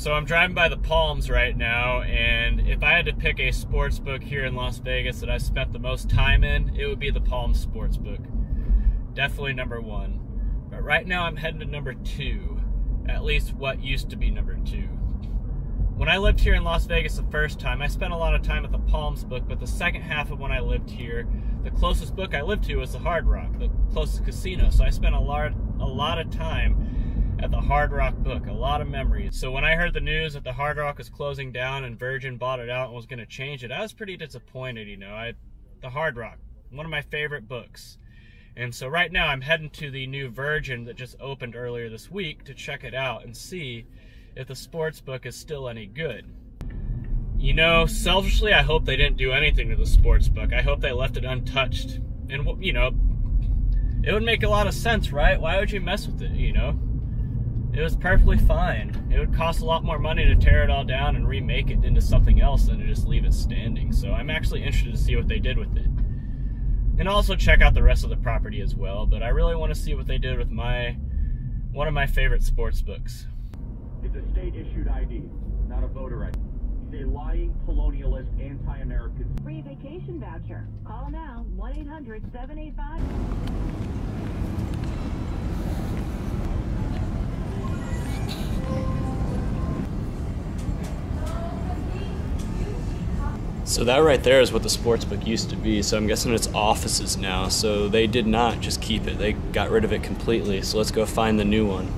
So I'm driving by the Palms right now, and if I had to pick a sports book here in Las Vegas that I spent the most time in, it would be the Palms sports book. Definitely number one. But right now I'm heading to number two, at least what used to be number two. When I lived here in Las Vegas the first time, I spent a lot of time at the Palms book, but the second half of when I lived here, the closest book I lived to was the Hard Rock, the closest casino. So I spent a lot, a lot of time at the Hard Rock book, a lot of memories. So when I heard the news that the Hard Rock was closing down and Virgin bought it out and was going to change it, I was pretty disappointed. You know, I, the Hard Rock, one of my favorite books. And so right now I'm heading to the new Virgin that just opened earlier this week to check it out and see if the sports book is still any good. You know, selfishly, I hope they didn't do anything to the sports book. I hope they left it untouched. And, you know, it would make a lot of sense, right? Why would you mess with it, you know? It was perfectly fine. It would cost a lot more money to tear it all down and remake it into something else than to just leave it standing. So I'm actually interested to see what they did with it. And also check out the rest of the property as well, but I really want to see what they did with my one of my favorite sports books. It's a state-issued ID, not a voter ID. He's a lying colonialist, anti-American. Free vacation voucher. Call now 1 So that right there is what the sports book used to be. So I'm guessing it's offices now. So they did not just keep it. They got rid of it completely. So let's go find the new one.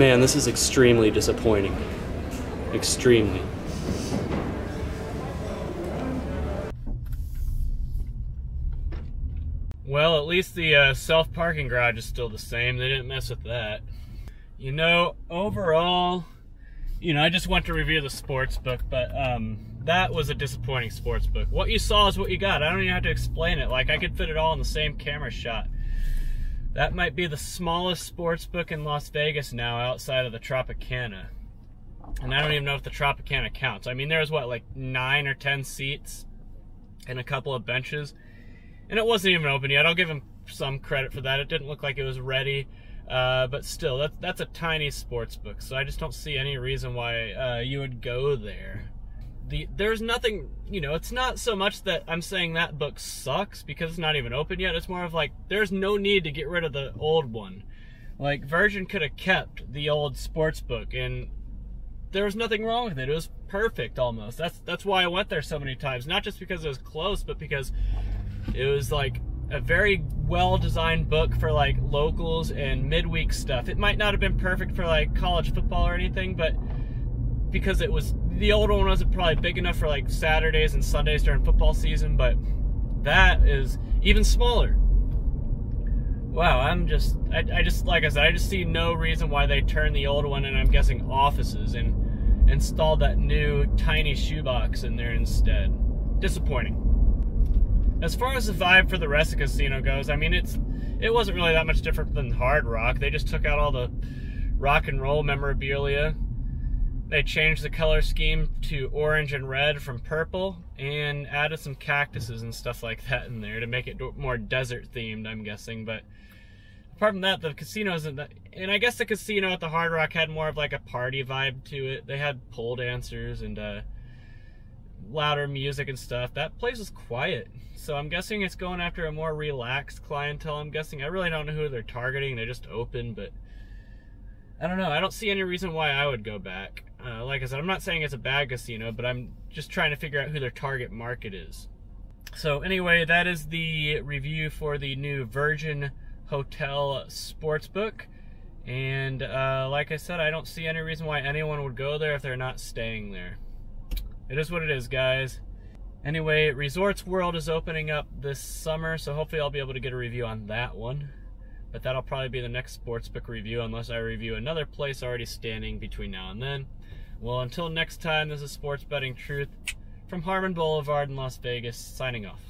Man, this is extremely disappointing. Extremely. Well, at least the uh, self parking garage is still the same. They didn't mess with that. You know, overall, you know, I just want to review the sports book, but um, that was a disappointing sports book. What you saw is what you got. I don't even have to explain it. Like, I could fit it all in the same camera shot. That might be the smallest sports book in Las Vegas now outside of the Tropicana. And I don't even know if the Tropicana counts. I mean, there's what, like nine or ten seats and a couple of benches. And it wasn't even open yet. I'll give him some credit for that. It didn't look like it was ready. Uh, but still, that's, that's a tiny sports book. So I just don't see any reason why uh, you would go there the there's nothing you know it's not so much that i'm saying that book sucks because it's not even open yet. It's more of like there's no need to get rid of the old one. Like virgin could have kept the old sports book and there was nothing wrong with it. It was perfect almost. That's that's why i went there so many times. Not just because it was close but because it was like a very well designed book for like locals and midweek stuff. It might not have been perfect for like college football or anything but because it was the older one wasn't probably big enough for like Saturdays and Sundays during football season, but that is even smaller. Wow, I'm just, I, I just, like I said, I just see no reason why they turned the old one and I'm guessing offices and installed that new tiny shoebox in there instead. Disappointing. As far as the vibe for the rest of the casino goes, I mean, it's, it wasn't really that much different than Hard Rock. They just took out all the rock and roll memorabilia they changed the color scheme to orange and red from purple and added some cactuses and stuff like that in there to make it more desert themed, I'm guessing. But apart from that, the casino isn't that. And I guess the casino at the Hard Rock had more of like a party vibe to it. They had pole dancers and uh, louder music and stuff. That place was quiet. So I'm guessing it's going after a more relaxed clientele. I'm guessing. I really don't know who they're targeting. They're just open, but I don't know. I don't see any reason why I would go back. Uh, like I said, I'm not saying it's a bad casino, but I'm just trying to figure out who their target market is. So anyway, that is the review for the new Virgin Hotel Sportsbook. And uh, like I said, I don't see any reason why anyone would go there if they're not staying there. It is what it is, guys. Anyway, Resorts World is opening up this summer, so hopefully I'll be able to get a review on that one. But that'll probably be the next sportsbook review unless I review another place already standing between now and then. Well, until next time, this is Sports Betting Truth from Harmon Boulevard in Las Vegas, signing off.